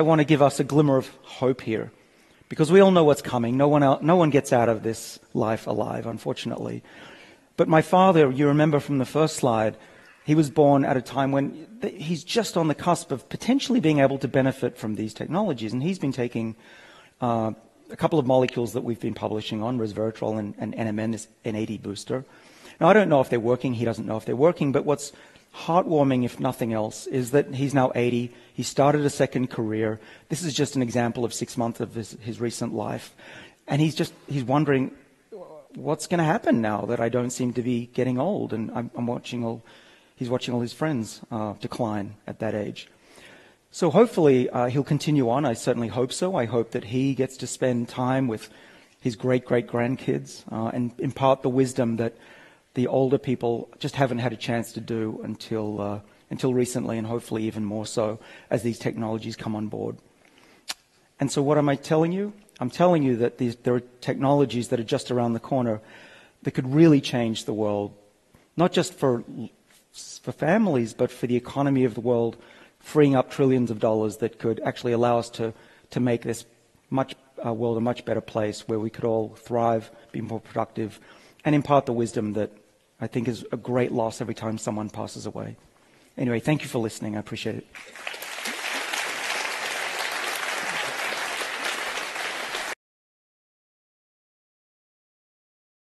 I want to give us a glimmer of hope here because we all know what's coming. No one, no one gets out of this life alive, unfortunately. But my father, you remember from the first slide, he was born at a time when he's just on the cusp of potentially being able to benefit from these technologies. And he's been taking uh, a couple of molecules that we've been publishing on, resveratrol and, and NMN, this NAD booster. Now, I don't know if they're working. He doesn't know if they're working. But what's heartwarming, if nothing else, is that he's now 80. He started a second career. This is just an example of six months of his, his recent life. And he's just, he's wondering, what's going to happen now that I don't seem to be getting old? And I'm, I'm watching all, he's watching all his friends uh, decline at that age. So hopefully uh, he'll continue on. I certainly hope so. I hope that he gets to spend time with his great great grandkids uh, and impart the wisdom that the older people just haven't had a chance to do until uh, until recently, and hopefully even more so as these technologies come on board. And so, what am I telling you? I'm telling you that these, there are technologies that are just around the corner that could really change the world, not just for for families, but for the economy of the world, freeing up trillions of dollars that could actually allow us to to make this much uh, world a much better place where we could all thrive, be more productive, and impart the wisdom that I think is a great loss every time someone passes away. Anyway, thank you for listening. I appreciate it.